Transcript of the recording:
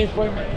quem foi